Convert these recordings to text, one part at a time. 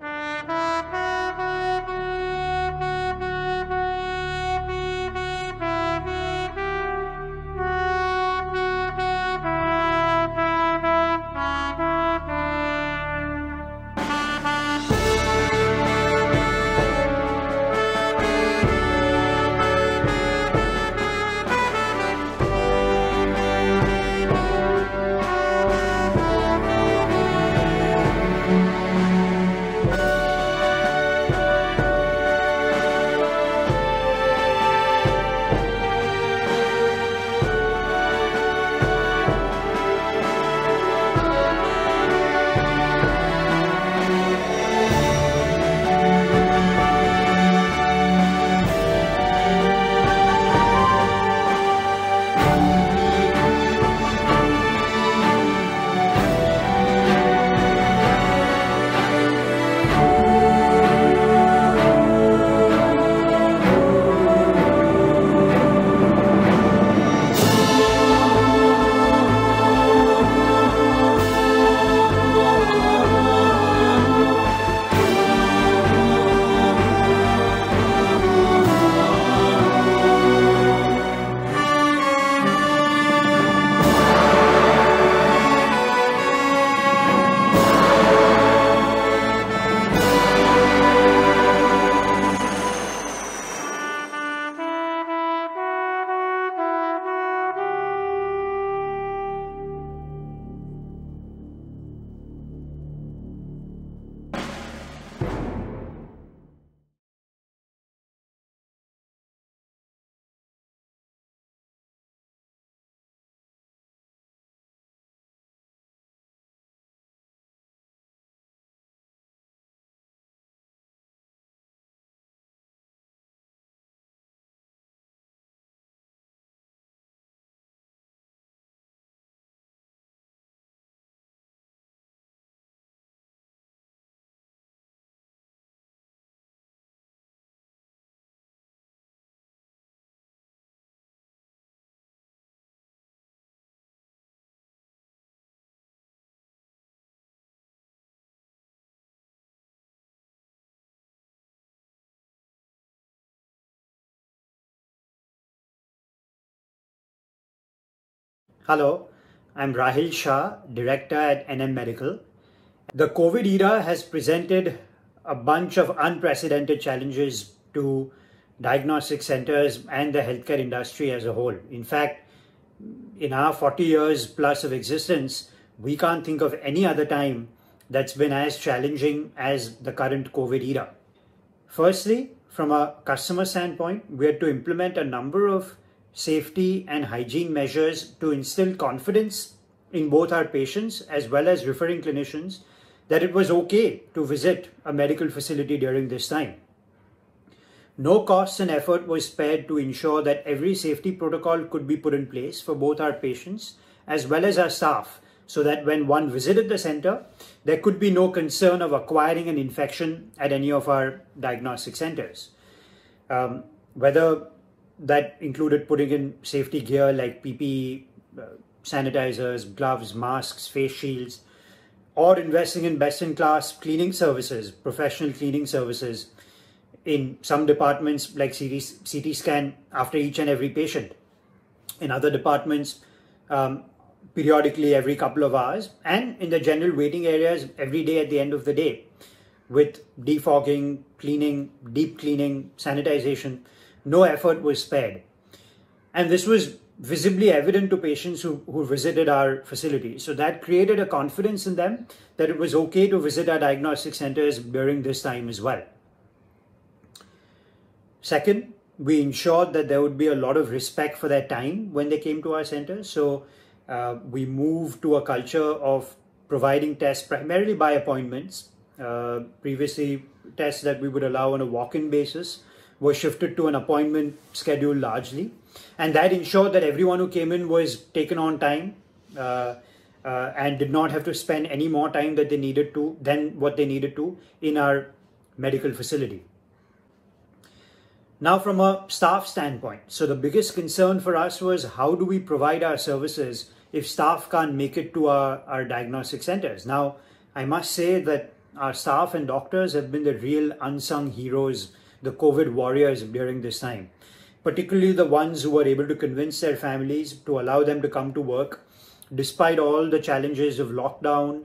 Música Hello, I'm Rahil Shah, Director at NM Medical. The COVID era has presented a bunch of unprecedented challenges to diagnostic centers and the healthcare industry as a whole. In fact, in our 40 years plus of existence, we can't think of any other time that's been as challenging as the current COVID era. Firstly, from a customer standpoint, we had to implement a number of safety and hygiene measures to instill confidence in both our patients as well as referring clinicians that it was okay to visit a medical facility during this time. No costs and effort was spared to ensure that every safety protocol could be put in place for both our patients as well as our staff so that when one visited the center, there could be no concern of acquiring an infection at any of our diagnostic centers. Um, whether that included putting in safety gear like PPE, uh, sanitizers, gloves, masks, face shields, or investing in best in class cleaning services, professional cleaning services in some departments like CT, CT scan after each and every patient. In other departments, um, periodically every couple of hours, and in the general waiting areas every day at the end of the day with defogging, cleaning, deep cleaning, sanitization no effort was spared. And this was visibly evident to patients who, who visited our facility. So that created a confidence in them that it was okay to visit our diagnostic centers during this time as well. Second, we ensured that there would be a lot of respect for their time when they came to our center. So uh, we moved to a culture of providing tests primarily by appointments. Uh, previously, tests that we would allow on a walk in basis was shifted to an appointment schedule largely. And that ensured that everyone who came in was taken on time uh, uh, and did not have to spend any more time that they needed to than what they needed to in our medical facility. Now, from a staff standpoint, so the biggest concern for us was how do we provide our services if staff can't make it to our, our diagnostic centers? Now, I must say that our staff and doctors have been the real unsung heroes, the COVID warriors during this time. Particularly the ones who were able to convince their families to allow them to come to work, despite all the challenges of lockdown,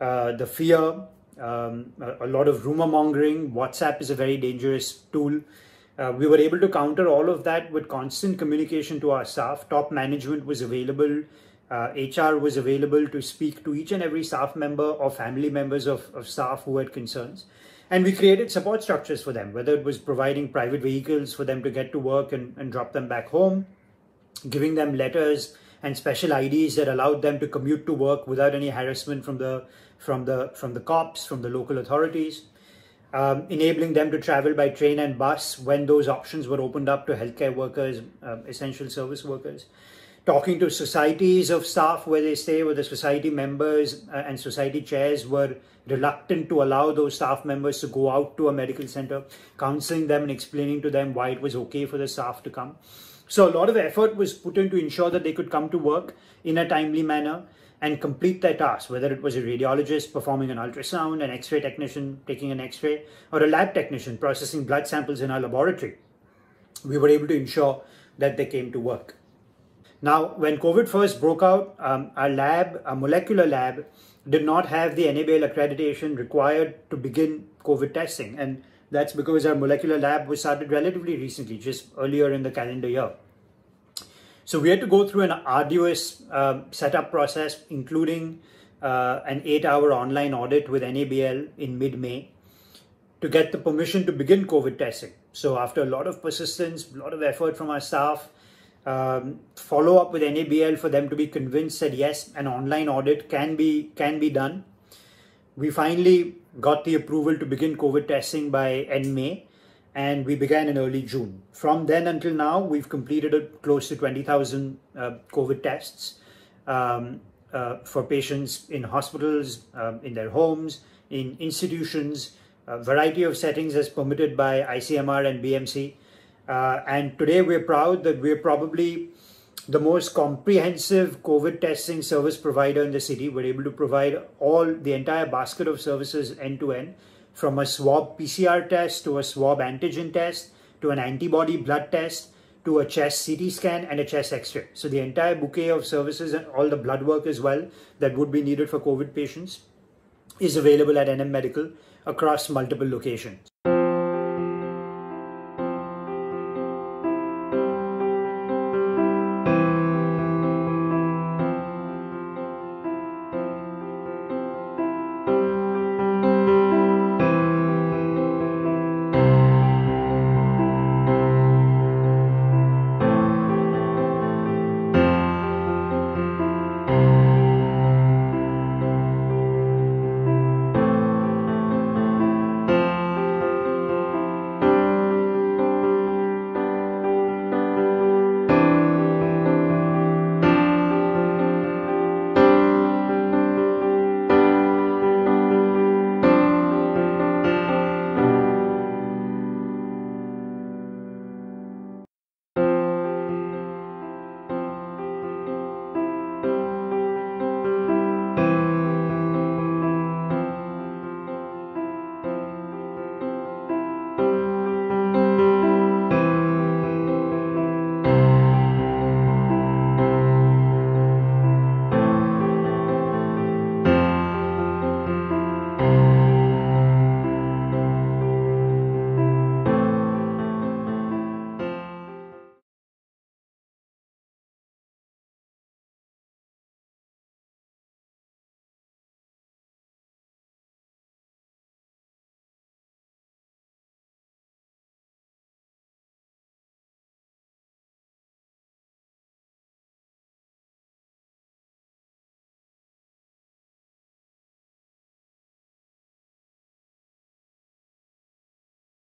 uh, the fear, um, a, lot of rumor mongering. WhatsApp is a very dangerous tool. Uh, we were able to counter all of that with constant communication to our staff. Top management was available. Uh, HR was available to speak to each and every staff member or family members of, of staff who had concerns. And we created support structures for them, whether it was providing private vehicles for them to get to work and, and drop them back home, giving them letters and special IDs that allowed them to commute to work without any harassment from the from the from the cops, from the local authorities, um, enabling them to travel by train and bus when those options were opened up to healthcare workers, uh, essential service workers. Talking to societies of staff where they stay, where the society members uh, and society chairs were reluctant to allow those staff members to go out to a medical center, counseling them and explaining to them why it was okay for the staff to come. So a lot of effort was put in to ensure that they could come to work in a timely manner and complete their task, whether it was a radiologist performing an ultrasound, an x ray technician taking an x ray, or a lab technician processing blood samples in our laboratory. We were able to ensure that they came to work. Now, when COVID first broke out, um, our lab, our molecular lab, did not have the NABL accreditation required to begin COVID testing. And that's because our molecular lab was started relatively recently, just earlier in the calendar year. So we had to go through an arduous uh, setup process, including uh, an eight-hour online audit with NABL in mid-May to get the permission to begin COVID testing. So after a lot of persistence, a lot of effort from our staff, um, follow up with NABL for them to be convinced that yes, an online audit can be can be done. We finally got the approval to begin COVID testing by end May, and we began in early June. From then until now, we've completed close to 20,000 uh, COVID tests um, uh, for patients in hospitals, um, in their homes, in institutions, a variety of settings as permitted by ICMR and BMC. Uh, and today we're proud that we're probably the most comprehensive COVID testing service provider in the city. We're able to provide all the entire basket of services end to end from a swab PCR test to a swab antigen test to an antibody blood test to a chest CT scan and a chest x-ray. So the entire bouquet of services and all the blood work as well that would be needed for COVID patients is available at NM Medical across multiple locations.